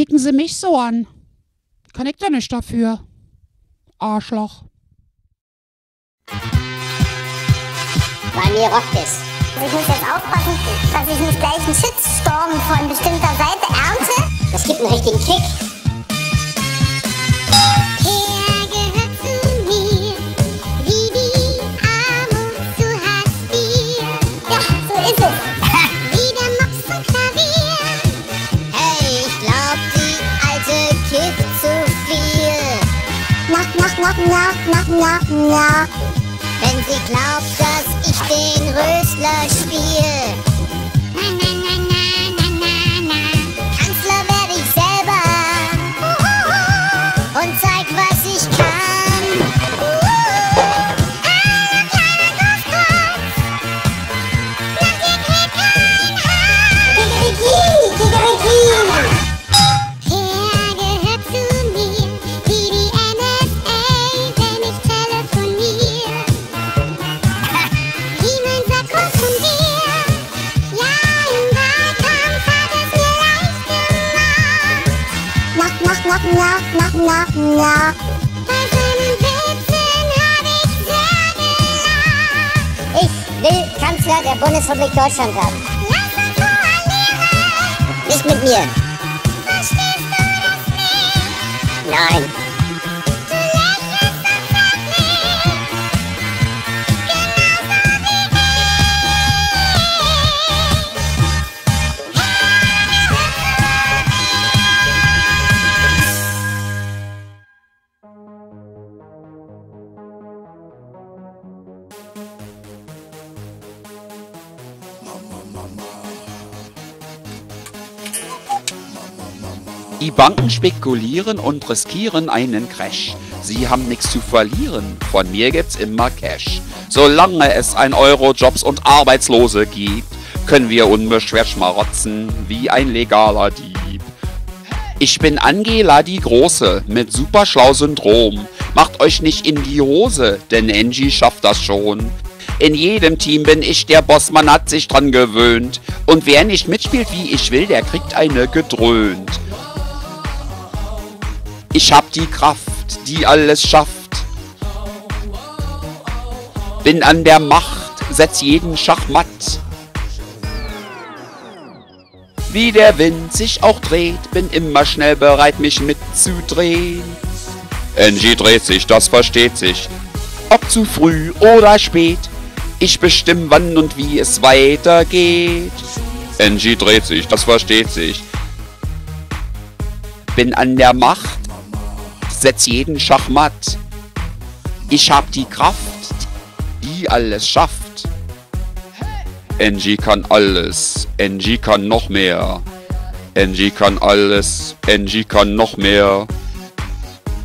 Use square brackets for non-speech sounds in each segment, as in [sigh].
kicken Sie mich so an? Kann ich doch nicht dafür. Arschloch. Bei mir rockt es. Ich muss jetzt aufpassen, dass ich nicht gleich einen Shitstorm von bestimmter Seite ernte. Das gibt einen richtigen Kick. na, na, na, na, na. Wenn sie glaubt, dass ich den Rösler spiele. Nein, nein, nein, nein. Knock, knock, knock, knock, knock. Bei seinen Witzen hab ich sehr gelacht. Ich will Kanzler der Bundesrepublik Deutschland werden. Lass uns koalieren. Nicht mit mir. Verstehst du das nicht? Nein. Die Banken spekulieren und riskieren einen Crash. Sie haben nichts zu verlieren, von mir gibt's immer Cash. Solange es ein Euro, Jobs und Arbeitslose gibt, können wir unbeschwert schmarotzen wie ein legaler Dieb. Ich bin Angela die Große mit Superschlau-Syndrom. Macht euch nicht in die Hose, denn Angie schafft das schon. In jedem Team bin ich der Boss, man hat sich dran gewöhnt. Und wer nicht mitspielt wie ich will, der kriegt eine gedröhnt. Ich hab die Kraft, die alles schafft. Bin an der Macht, setz jeden Schachmatt. Wie der Wind sich auch dreht, bin immer schnell bereit, mich mitzudrehen. Angie dreht sich, das versteht sich. Ob zu früh oder spät, ich bestimm wann und wie es weitergeht. Angie dreht sich, das versteht sich. Bin an der Macht, setz jeden Schachmatt. Ich hab die Kraft, die alles schafft. Angie kann alles, Angie kann noch mehr. Angie kann alles, Angie kann noch mehr.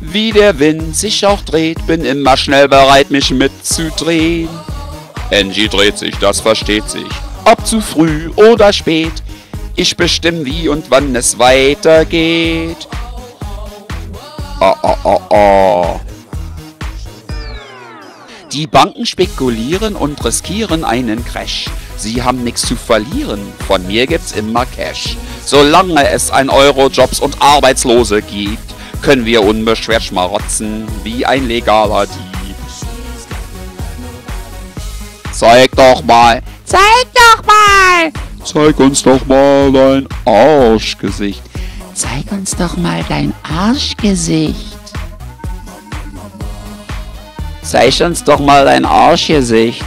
Wie der Wind sich auch dreht, bin immer schnell bereit, mich mitzudrehen. Angie dreht sich, das versteht sich. Ob zu früh oder spät, ich bestimm wie und wann es weitergeht. Oh, oh, oh, oh. Die Banken spekulieren und riskieren einen Crash. Sie haben nichts zu verlieren, von mir gibt's immer Cash. Solange es ein Euro, Jobs und Arbeitslose gibt, können wir unbeschwert schmarotzen wie ein legaler Dieb. Zeig doch mal, Zeig doch mal! zeig uns doch mal dein Arschgesicht. Zeig uns doch mal dein Arschgesicht. Zeig uns doch mal dein Arschgesicht.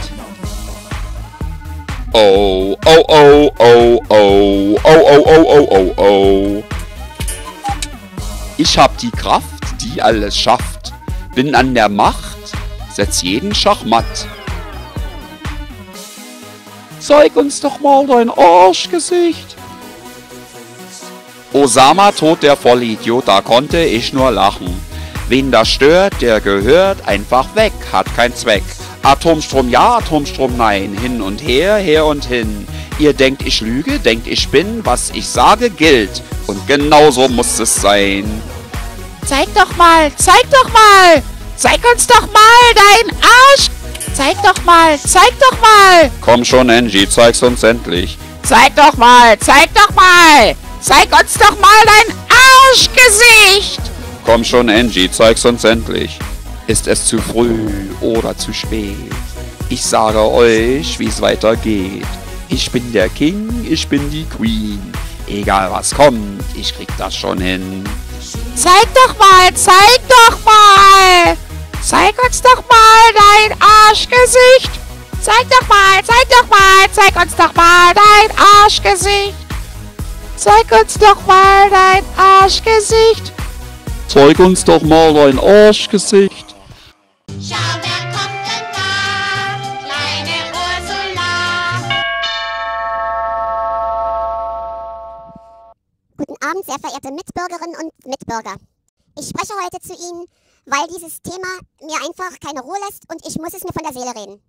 Oh, oh, oh, oh, oh, oh, oh, oh, oh, oh, oh. Ich hab die Kraft, die alles schafft. Bin an der Macht, setz jeden Schachmatt. Zeig uns doch mal dein Arschgesicht. Osama tot der Vollidiot, da konnte ich nur lachen. Wen das stört, der gehört einfach weg, hat keinen Zweck. Atomstrom ja, Atomstrom nein, hin und her, her und hin. Ihr denkt, ich lüge, denkt, ich bin, was ich sage, gilt. Und genauso muss es sein. Zeig doch mal, zeig doch mal! Zeig uns doch mal dein Arsch! Zeig doch mal, zeig doch mal! Komm schon, Angie, zeig's uns endlich. Zeig doch mal, zeig doch mal! Zeig uns doch mal dein Arschgesicht. Komm schon, Angie, zeig's uns endlich. Ist es zu früh oder zu spät? Ich sage euch, wie's weitergeht. Ich bin der King, ich bin die Queen. Egal was kommt, ich krieg das schon hin. Zeig doch mal, zeig doch mal. Zeig uns doch mal dein Arschgesicht. Zeig doch mal, zeig doch mal, zeig uns doch mal dein Arschgesicht. Zeig uns doch mal dein Arschgesicht. Zeig uns doch mal dein Arschgesicht. Abend, sehr verehrte Mitbürgerinnen und Mitbürger. Ich spreche heute zu Ihnen, weil dieses Thema mir einfach keine Ruhe lässt und ich muss es mir von der Seele reden.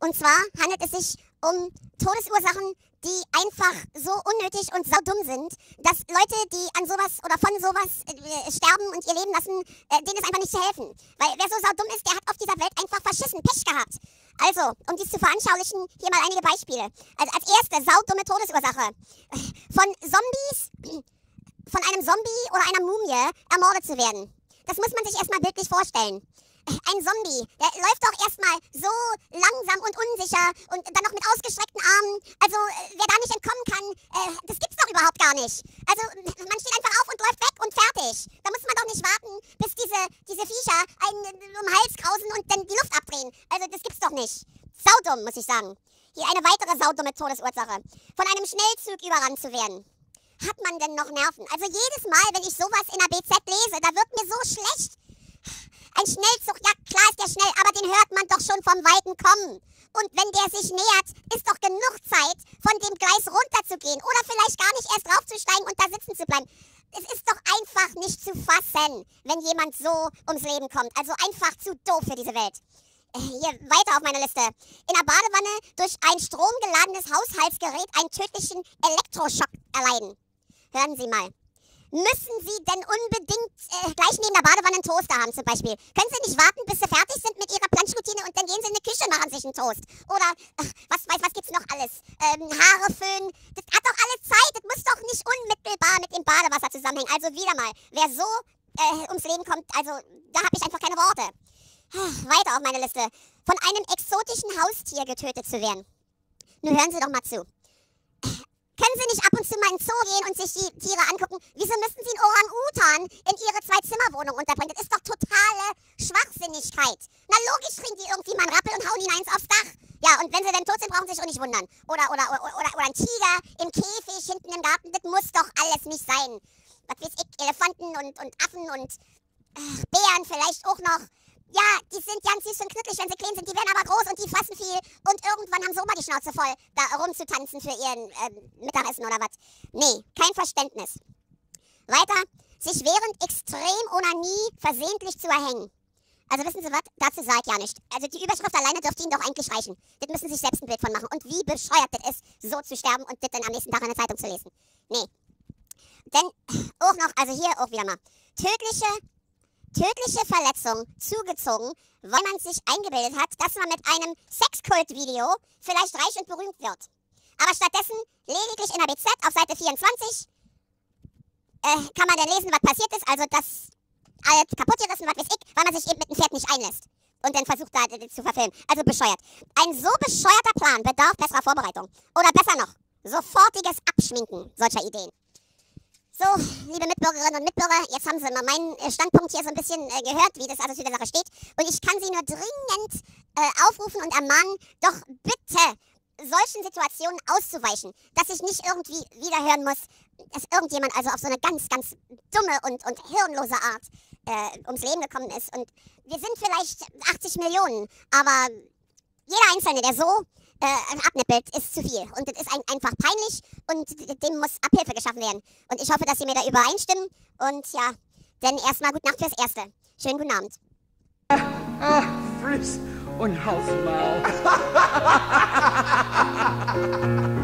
Und zwar handelt es sich um Todesursachen, die einfach so unnötig und saudumm sind, dass Leute, die an sowas oder von sowas äh, sterben und ihr Leben lassen, äh, denen ist einfach nicht zu helfen. Weil wer so saudumm ist, der hat auf dieser Welt einfach verschissen, Pech gehabt. Also, um dies zu veranschaulichen, hier mal einige Beispiele. Also als erste saudumme Todesursache. Von Zombies, von einem Zombie oder einer Mumie ermordet zu werden. Das muss man sich erstmal wirklich vorstellen. Ein Zombie, der läuft doch erstmal so langsam und unsicher und dann noch mit ausgestreckten Armen. Also, äh, wer da nicht entkommen kann, äh, das gibt's doch überhaupt gar nicht. Also, man steht einfach auf und läuft weg und fertig. Da muss man doch nicht warten, bis diese, diese Viecher einen um den Hals krausen und dann die Luft abdrehen. Also, das gibt's doch nicht. Saudumm, muss ich sagen. Hier eine weitere saudumme Todesursache. Von einem Schnellzug überrannt zu werden. Hat man denn noch Nerven? Also jedes Mal, wenn ich sowas in der BZ lese, da wird mir so schlecht. Ein Schnellzug, ja klar ist der schnell, aber den hört man doch schon vom Weiten kommen. Und wenn der sich nähert, ist doch genug Zeit, von dem Gleis runterzugehen oder vielleicht gar nicht erst draufzusteigen und da sitzen zu bleiben. Es ist doch einfach nicht zu fassen, wenn jemand so ums Leben kommt. Also einfach zu doof für diese Welt. Äh, Hier weiter auf meiner Liste. In der Badewanne durch ein stromgeladenes Haushaltsgerät einen tödlichen Elektroschock erleiden. Hören Sie mal. Müssen Sie denn unbedingt äh, gleich neben der Badewanne einen Toaster haben zum Beispiel? Können Sie nicht warten, bis Sie fertig sind mit Ihrer Planschroutine und dann gehen Sie in die Küche und machen sich einen Toast? Oder, ach, was weiß, was gibt's noch alles? Ähm, Haare föhnen. Das hat doch alles Zeit. Das muss doch nicht unmittelbar mit dem Badewasser zusammenhängen. Also wieder mal, wer so äh, ums Leben kommt, also da habe ich einfach keine Worte. Weiter auf meiner Liste. Von einem exotischen Haustier getötet zu werden. Nun hören Sie doch mal zu. Können Sie nicht ab und zu mal in den Zoo gehen und sich die Tiere angucken? Wieso müssten Sie einen Orang-Utan in Ihre Zwei-Zimmer-Wohnung unterbringen? Das ist doch totale Schwachsinnigkeit. Na logisch kriegen die irgendwie mal einen Rappel und hauen ihn eins aufs Dach. Ja, und wenn sie dann tot sind, brauchen sie sich auch nicht wundern. Oder, oder, oder, oder, oder ein Tiger im Käfig hinten im Garten, das muss doch alles nicht sein. Was weiß ich, Elefanten und, und Affen und ach, Bären vielleicht auch noch. Ja, die sind ganz süß und knuddelig, wenn sie klein sind. Die werden aber groß und die fressen viel. Und irgendwann haben sie mal die Schnauze voll, da rumzutanzen für ihren ähm, Mittagessen oder was. Nee, kein Verständnis. Weiter, sich während Extrem-Onanie versehentlich zu erhängen. Also wissen Sie was? Dazu sage ich ja nicht. Also die Überschrift alleine dürfte Ihnen doch eigentlich reichen. Das müssen Sie sich selbst ein Bild von machen. Und wie bescheuert das ist, so zu sterben und das dann am nächsten Tag in der Zeitung zu lesen. Nee. Denn auch noch, also hier auch wieder mal. Tödliche tödliche Verletzung zugezogen, weil man sich eingebildet hat, dass man mit einem Sexkult-Video vielleicht reich und berühmt wird. Aber stattdessen lediglich in der BZ auf Seite 24 äh, kann man dann lesen, was passiert ist. Also, dass alles kaputt gerissen, was weiß ich, weil man sich eben mit dem Pferd nicht einlässt. Und dann versucht da äh, zu verfilmen. Also bescheuert. Ein so bescheuerter Plan bedarf besserer Vorbereitung. Oder besser noch, sofortiges Abschminken solcher Ideen. So, liebe Mitbürgerinnen und Mitbürger, jetzt haben Sie mal meinen äh, Standpunkt hier so ein bisschen äh, gehört, wie das alles zu der Sache steht. Und ich kann Sie nur dringend äh, aufrufen und ermahnen, doch bitte solchen Situationen auszuweichen, dass ich nicht irgendwie wieder hören muss, dass irgendjemand also auf so eine ganz, ganz dumme und, und hirnlose Art äh, ums Leben gekommen ist. Und wir sind vielleicht 80 Millionen, aber jeder Einzelne, der so äh, abnippelt, ist zu viel. Und das ist ein, einfach peinlich und dem muss Abhilfe geschaffen werden. Und ich hoffe, dass Sie mir da übereinstimmen. Und ja, dann erstmal gute Nacht fürs Erste. Schönen guten Abend. Ah, friss und Hausmaul. [laughs]